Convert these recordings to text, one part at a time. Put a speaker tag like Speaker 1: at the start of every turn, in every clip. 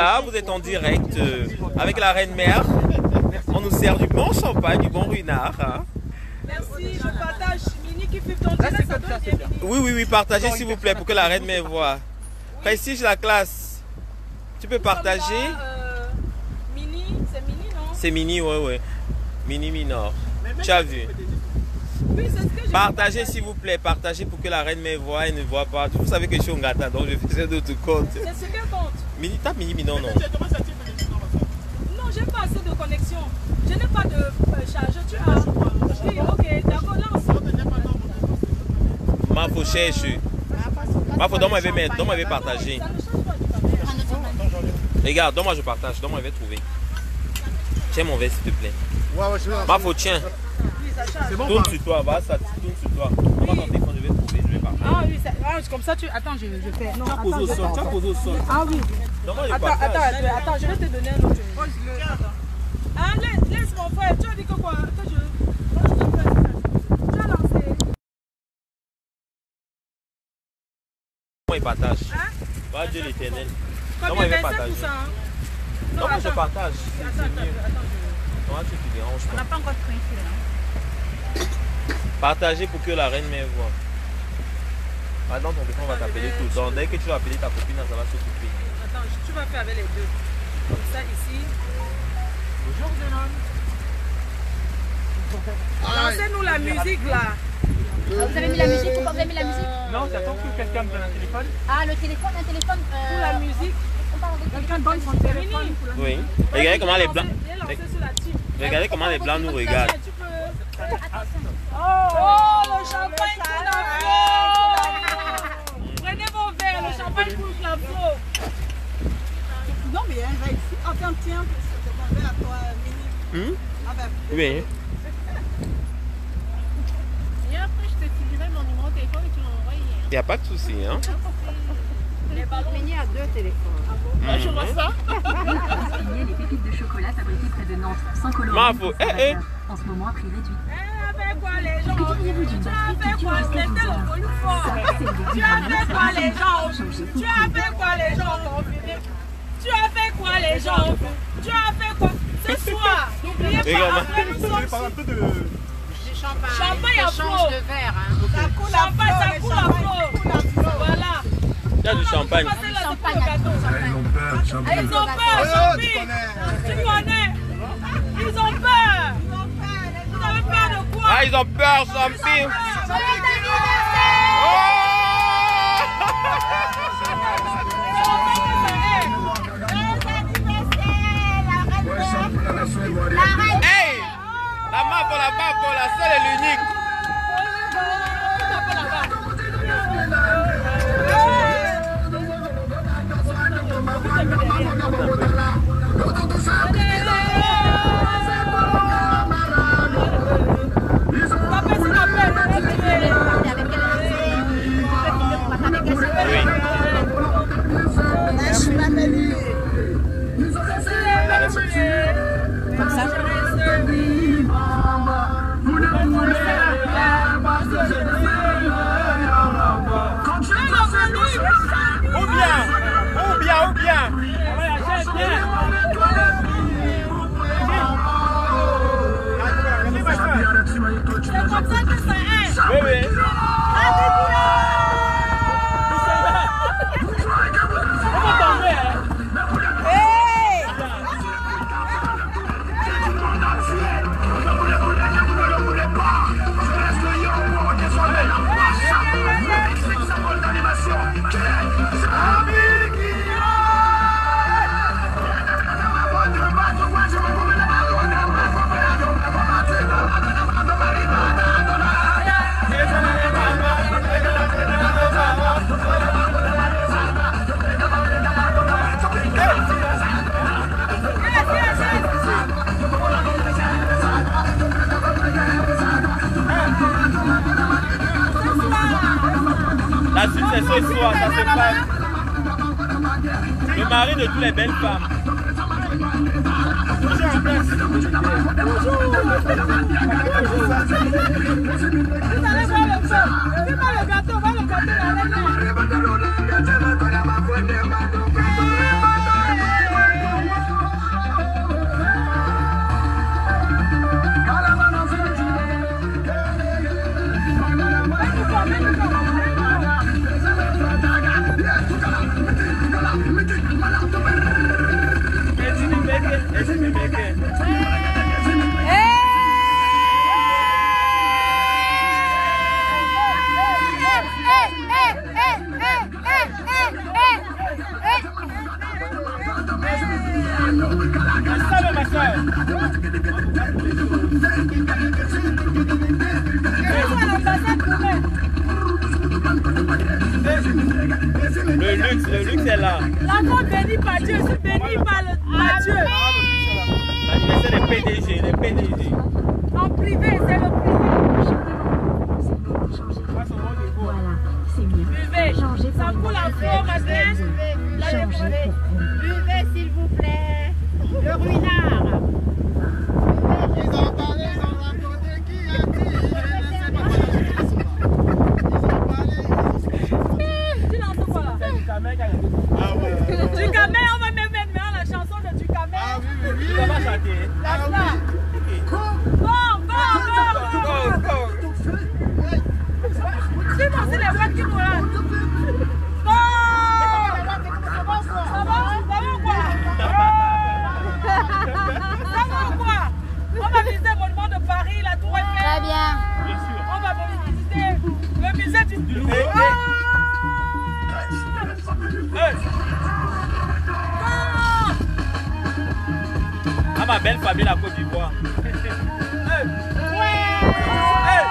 Speaker 1: Là, vous êtes en direct euh, avec la reine mère. On nous sert du bon champagne, du bon ruinard. hein.
Speaker 2: Merci, je partage. Mini qui fait ton direct, ça donne bien. Mini.
Speaker 1: Oui, oui, oui, partagez s'il vous plaît pour que la reine mère voit. Prestige la classe. Tu peux partager.
Speaker 2: Là, euh, Mini, c'est Mini, non?
Speaker 1: C'est mini, ouais, ouais. Mini minor. Tu as vu.
Speaker 2: Oui,
Speaker 1: Partagez s'il vous plaît, partagez pour que la reine me voit et ne voit pas. Vous savez que je suis un gâteau, donc je faisais d'autres comptes.
Speaker 2: C'est ce.
Speaker 1: Mini, tape mini minor, non?
Speaker 2: Non, j'ai pas assez de connexion. Je n'ai pas de euh, charge. Tu as. Oui, ok, d'accord, lance.
Speaker 1: Ma faut chercher. Ma faut donne-moi je vais mettre, donne-moi je vais partager. Regarde, donne-moi je partage, donne-moi je vais trouver. Tiens mon verre s'il te plaît.
Speaker 3: Ouais, ouais, je vais
Speaker 1: Ma faut tiens.
Speaker 2: Oui, ça change.
Speaker 3: C'est bon,
Speaker 1: Tourne sur toi, va, ça tourne sur toi. Donne-moi ton téléphone, je vais trouver, je vais partager.
Speaker 2: Ah oui, ça- ah, comme ça, tu. Attends, je, je fais. Non,
Speaker 1: Tu as posé au sol, tu as posé au sol.
Speaker 2: Ah oui. Attends, attends, attends, attends, je vais te donner un autre. Ah, laisse, laisse mon frère. Tu as dit que quoi Que je. Moi, je te fais. Tu as lancé.
Speaker 1: Donne-moi je partage.
Speaker 2: Hein?
Speaker 1: Va Dieu l'éternel. Je vais
Speaker 2: 27
Speaker 1: partager.
Speaker 2: hein? Non,
Speaker 1: je
Speaker 2: attends.
Speaker 1: partage.
Speaker 2: Attends, attends, attends.
Speaker 1: tu te déranges
Speaker 2: On n'a
Speaker 1: pas.
Speaker 2: encore trinqué là.
Speaker 1: Partagez pour que la reine me voit. Maintenant ton téléphone va t'appeler tout le temps. Dès que tu vas appeler ta copine, ça va se couper.
Speaker 2: Attends, tu vas faire avec les deux. Comme ça ici.
Speaker 3: Bonjour, Zenon.
Speaker 2: Lancez-nous la musique là.
Speaker 4: Vous avez mis la musique Pourquoi vous avez mis la musique
Speaker 3: Non, j'attends que quelqu'un me donne un téléphone.
Speaker 4: Ah, le téléphone, un téléphone. euh,
Speaker 2: Pour la musique.
Speaker 4: On parle avec
Speaker 2: Quelqu'un donne son téléphone.
Speaker 1: Oui. Regardez comment les blancs.
Speaker 2: La.
Speaker 1: Regardez comment les blancs nous regardent.
Speaker 2: Oh, le champagne coule à flot. Prenez vos verres, le champagne coule à flot.
Speaker 5: Non, mais elle va ici. Attends, tiens, je te demandais à toi, Mini.
Speaker 1: Hmm?
Speaker 5: Ah ben,
Speaker 1: Oui.
Speaker 4: Et après, je te filerai mon numéro de téléphone et tu l'envoies.
Speaker 1: Il n'y a pas de souci. Hein?
Speaker 4: Mini a deux téléphones.
Speaker 1: Mhm.
Speaker 6: Signer les pépites de chocolat fabriquées près de Nantes, sans coloris,
Speaker 1: eh, eh.
Speaker 6: En ce moment, à prix réduit.
Speaker 2: Eh, avec quoi les gens?
Speaker 6: Que diriez-vous d'une
Speaker 2: Tu as fait quoi? C'était
Speaker 6: 12
Speaker 2: le
Speaker 6: le
Speaker 2: Tu as fait quoi les gens? Tu as fait quoi les gens Tu as fait quoi les gens? Tu as fait quoi? Ce soir, n'oubliez pas, après nous
Speaker 3: Je vais
Speaker 2: sommes
Speaker 3: parler un peu de.
Speaker 2: champagne à flot.
Speaker 5: ça coule à
Speaker 2: Champagne, ça
Speaker 5: flot,
Speaker 2: coule à flot. Voilà.
Speaker 1: Il y a du champagne.
Speaker 4: Champagne.
Speaker 5: Ils ont peur,
Speaker 2: Ils ont peur,
Speaker 3: Oh, tu connais.
Speaker 2: Tu connais Ils ont peur. Vous avez peur de quoi?
Speaker 1: Ah, ils ont peur, Champi. Hey! La main pour la main pour la seule et l'unique. Ou Le mari de toutes les belles femmes.
Speaker 2: Le
Speaker 1: luxe, le luxe est là.
Speaker 2: La mort bénie par Dieu, je suis béni par, le, par Dieu.
Speaker 7: Ah,
Speaker 2: essere pedicini, pedicini.
Speaker 1: Aprivese lo Hey. Ah, ma belle famille, la Côte d'Ivoire. Hey. Hey.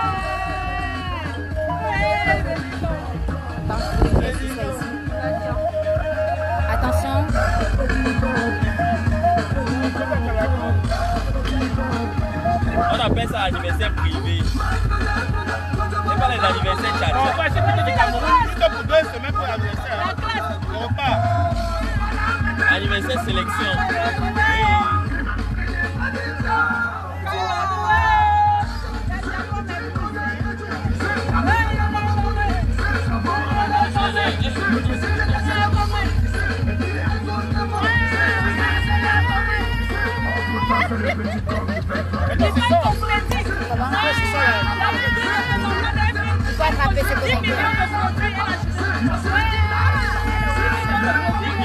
Speaker 4: Attention.
Speaker 1: On appelle ça anniversaire privé. C'est pas les anniversaires
Speaker 3: On
Speaker 1: tchatcha.
Speaker 3: va acheter des Cameroun plutôt pour deux semaines pour l'anniversaire
Speaker 1: anniversaire sélection.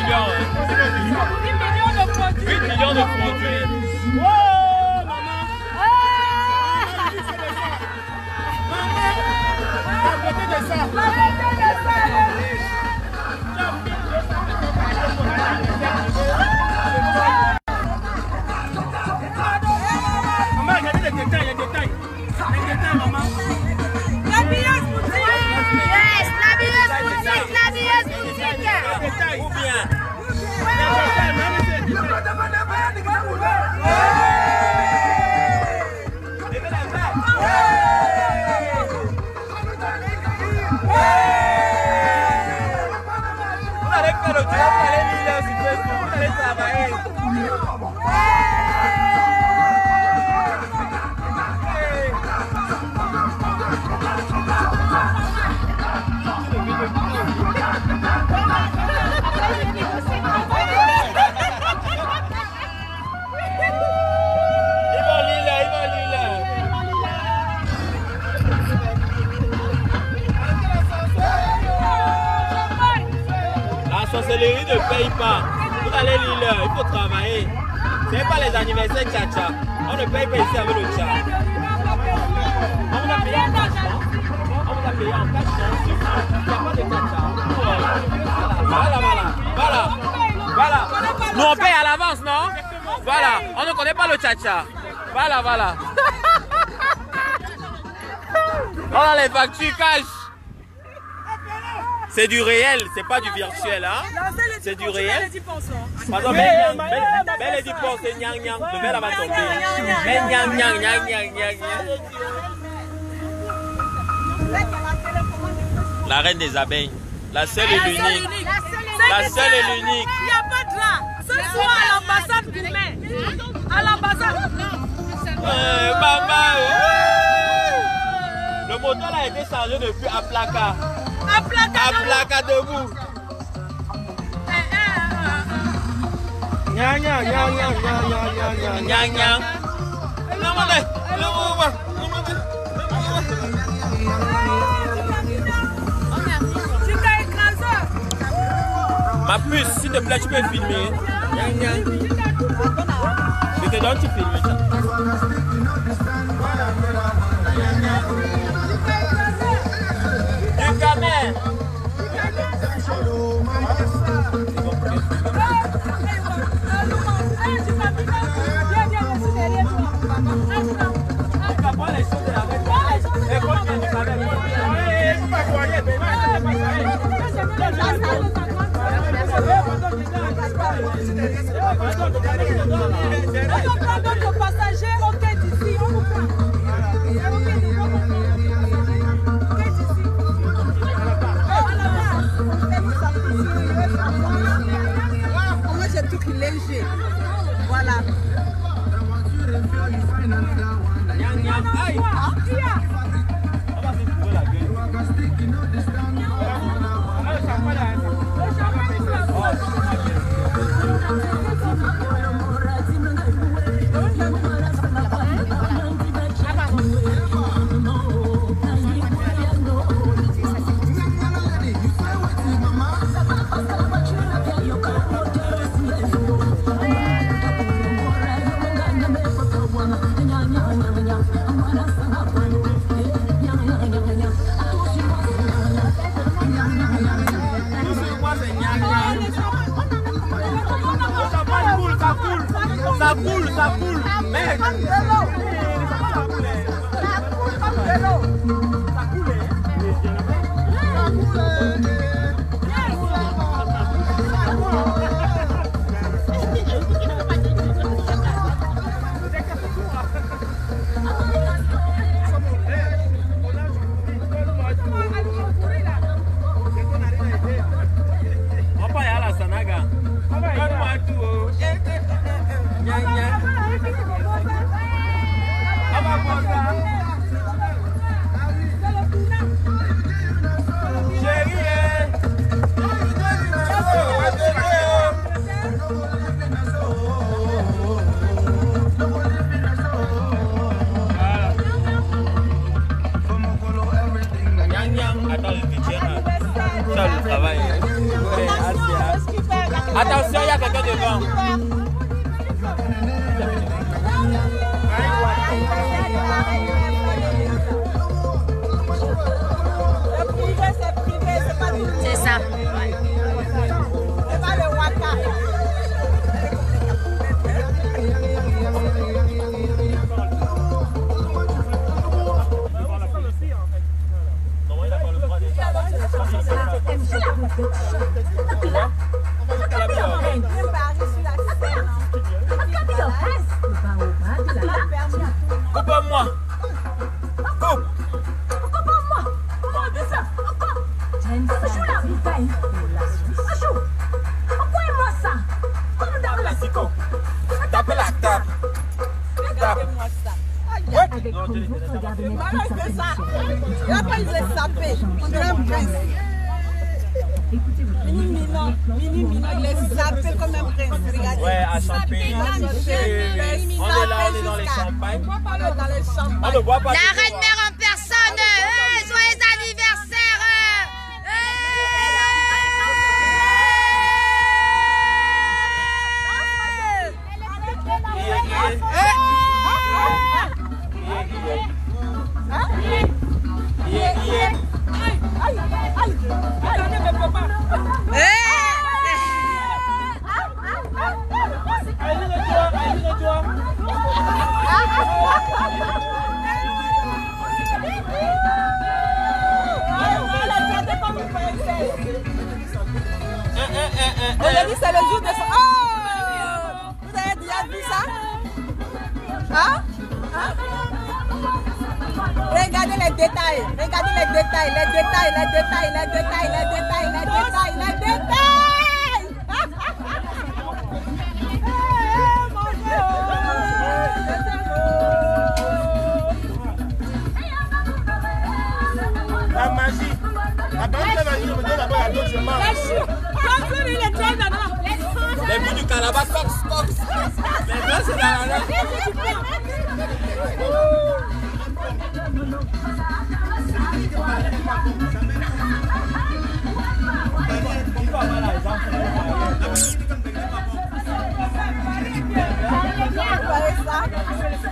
Speaker 2: milliards.
Speaker 1: 8 millions de produits.
Speaker 3: Oh, maman! Arrêtez de ça!
Speaker 1: Arrêtez de ça! Tcha-tcha. On ne paye pas ici avec le tcha. On vous a payé en cash, non On a payé en cash, non Il n'y a pas de tcha-tcha. Voilà, voilà, voilà. Voilà. Nous, on paye à l'avance, non? Voilà. On ne connaît pas le tcha-tcha. Voilà, voilà. A les factures cash. C'est du réel, c'est pas du virtuel, hein C'est du réel. Pardon, mais nyang, mais- mais les dix pour c'est nyang nyang, le verre va tomber. Mais nyang nyang nyang nyang nyang nyang. La reine des abeilles, la seule et l'unique, la seule et l'unique.
Speaker 2: Il n'y a pas de là. Ce soir à l'ambassade Goumet. À l'ambassade.
Speaker 1: Euh, maman, oh. Le moteur a été changé depuis à placard,
Speaker 2: Placard
Speaker 1: debout.
Speaker 3: Nya, nya, nya, nya, nya, nya, nya, nya, nya.
Speaker 1: Nyang nyang. Mais, non, mais, non, mais.
Speaker 2: Tu t'as écrasé.
Speaker 1: Ma puce, s'il te plaît, tu peux filmer. Nyang nyang. Je te donne, tu filmes.
Speaker 6: On de passagers, on quête ici, on prend.
Speaker 2: Moi j'ai tout. Voilà.
Speaker 5: Il y a quelqu'un devant.
Speaker 6: C'est
Speaker 1: ça.
Speaker 6: Thank ah, you. avec
Speaker 5: non,
Speaker 6: ça.
Speaker 2: Là, il. On. Écoutez, vous Mini Mini il est comme un prince. Regardez.
Speaker 5: Dans les champagnes.
Speaker 2: On
Speaker 5: ne boit pas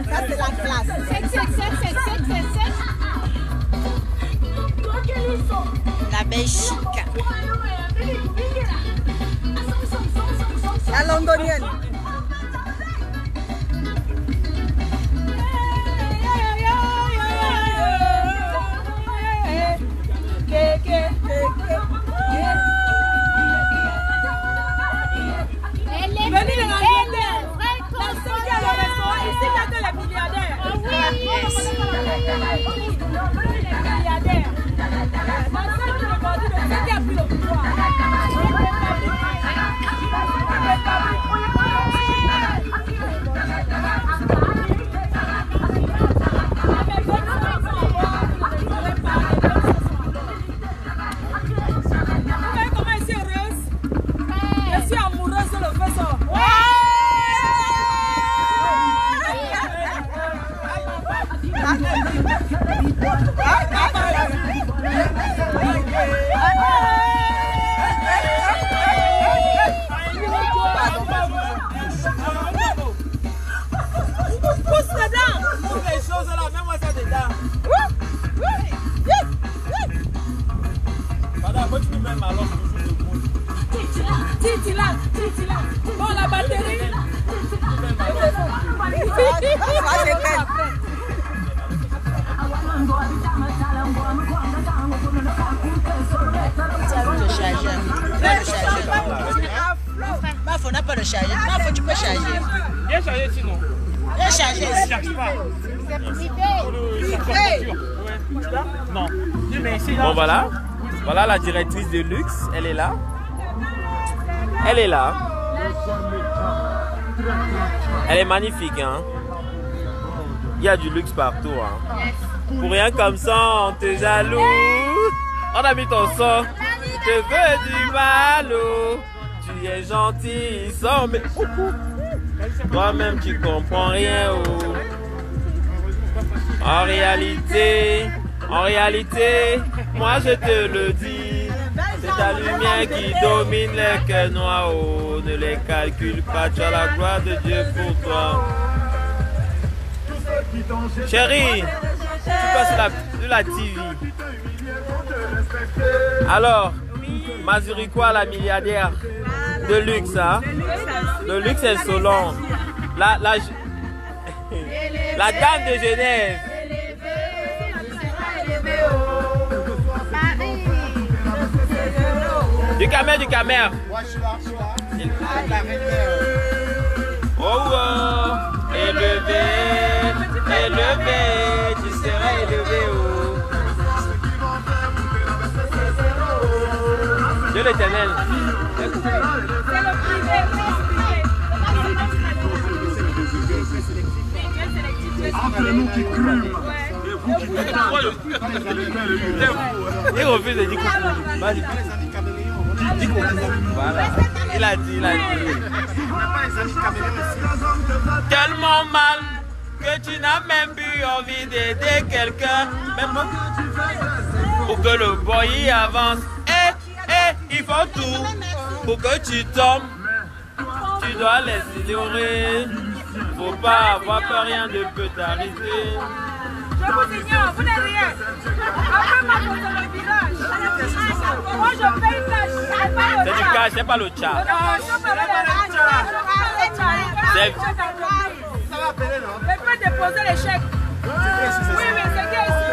Speaker 2: C'est
Speaker 8: la
Speaker 5: classe. 7, 7, 7, 7, 7, 7, 7. La
Speaker 2: belle chic. La londonienne.
Speaker 9: Get that pillow. Mafo n'a pas charger.
Speaker 1: Bon voilà, voilà la directrice de luxe, elle est là. Elle est là. Elle est magnifique, hein. Il y a du luxe partout, hein. Pour rien comme ça, on te jaloux. On a mis ton sang. Je te veux du mal, oh. Tu es gentil, sans mais. Toi-même, tu comprends rien, oh. En réalité, en réalité, moi je te le dis, c'est ta lumière qui domine les cœurs noirs. Oh, ne les calcule pas, tu as la gloire de Dieu pour toi. Chérie, tu passes la, sur la TV. Alors, Mazuricois, la milliardaire de luxe, hein? De luxe et Solon. La, la, la dame de Genève. Du camère, du camère. Oh, oh. Élevé, élevé, tu seras élevé, oh. Dieu l'éternel.
Speaker 2: C'est le privé,
Speaker 1: Il refuse de dire coucou. Vas-y. Voilà. Il a dit, il a dit. Tellement mal que tu n'as même plus envie d'aider quelqu'un. Pour que le boy avance. Eh, eh, il faut tout pour que tu tombes. Tu dois les ignorer. Faut pas avoir peur, rien ne peut t'arriver.
Speaker 2: Je vous ignore, vous n'êtes rien. Après ma photo le village. Moi, je paye. C'est pas le
Speaker 1: C'est du cash, c'est pas le chat.
Speaker 7: Ça va appeler, non
Speaker 2: Je peux déposer les chèques. Oui, oui, c'est ici.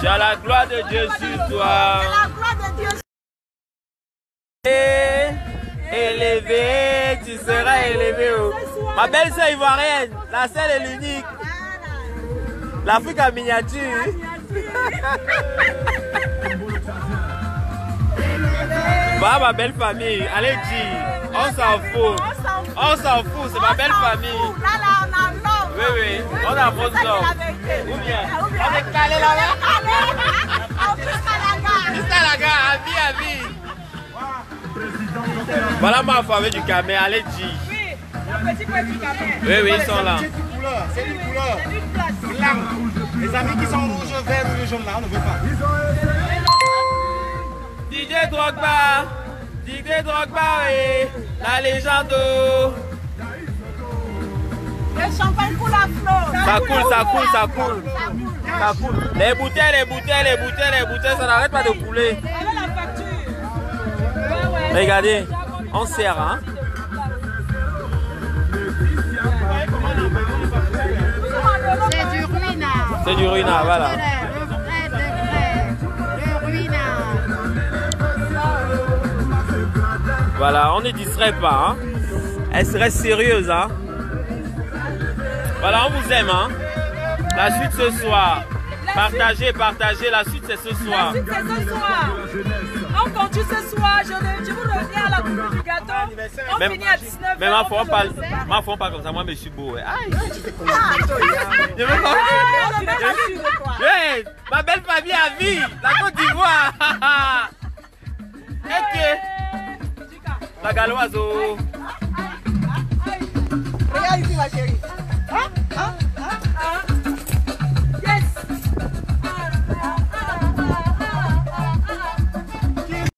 Speaker 1: Tu as la gloire de Dieu sur toi.
Speaker 5: La gloire de Dieu.
Speaker 1: Et élevé, tu seras élevé. oh. Ma belle sœur ivoirienne, la seule et l'unique. L'Afrique en miniature. Voilà ma belle famille. Allez, dis. On s'en fout. On s'en fout, c'est ma belle famille.
Speaker 5: Là, là, on a l'homme.
Speaker 1: Oui, oui, on a votre
Speaker 5: C'est ça qui est
Speaker 1: homme.
Speaker 5: la vérité.
Speaker 1: Ou bien, on est calé.
Speaker 5: On fait ça, la gare.
Speaker 1: La à vie, à vie. Voilà ma famille du Camé, allez, dis.
Speaker 2: Oui, le petit petit camé.
Speaker 1: Oui, oui, ils sont là.
Speaker 7: C'est une couleur, c'est une couleur. Blanc. Les amis qui sont rouges, vert, bleu, jaune, là, on ne veut pas.
Speaker 1: DJ Drogba, DJ Drogba, oui, la légende. oh.
Speaker 5: Le champagne coule à flot.
Speaker 1: Ça coule, ça coule, ça coule. Ça coule. Les bouteilles, les bouteilles, les bouteilles, les bouteilles, ça n'arrête pas de couler. Regardez, on sert, hein.
Speaker 10: C'est du ruinard,
Speaker 1: voilà.
Speaker 10: Le vrai de vrai. Le ruinard.
Speaker 1: Voilà, on ne distrait pas, hein. Elle serait sérieuse, hein. Voilà, on vous aime, hein. La suite ce soir. Partagez, partagez, la suite c'est ce soir.
Speaker 2: Ensuite, c'est ce soir. Continue ce soir. Je, je vous reviens à la coupe du gâteau. On
Speaker 1: Même,
Speaker 2: finit à 19h.
Speaker 1: mais ma foi, on parle, ma on parle comme ça, moi, je suis beau, ouais. Aïe. Je veux pas. Ouais, ma belle famille à vie, la Côte d'Ivoire. Ok. La galoise, oh.
Speaker 5: Regarde ici, ma chérie. Hein? Hein?